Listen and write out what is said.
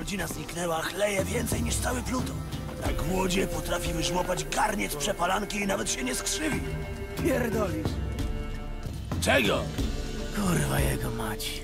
rodzina zniknęła, chleje więcej niż cały Pluton. Na tak głodzie potrafi wyżłopać garniec przepalanki i nawet się nie skrzywi. Pierdolisz. Czego? Kurwa jego mać.